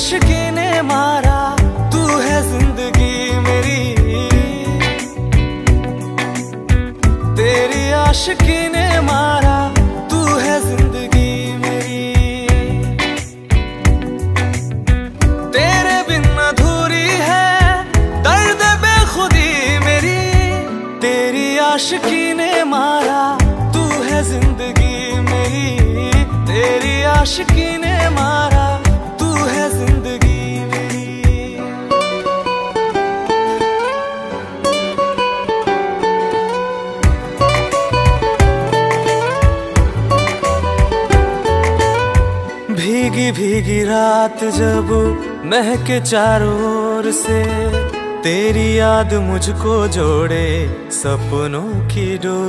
इश्क ने मारा, तू है ज़िंदगी मेरी। तेरी आशिकी ने मारा, तू है ज़िंदगी मेरी। तेरे बिन अधूरी है, दर्द बेखुदी मेरी। तेरी आशिकी ने मारा, तू है ज़िंदगी मेरी। तेरी आशिकी ने मारा भीगी भीगी रात जब महके चारों ओर से तेरी याद मुझको जोड़े सपनों की डोर।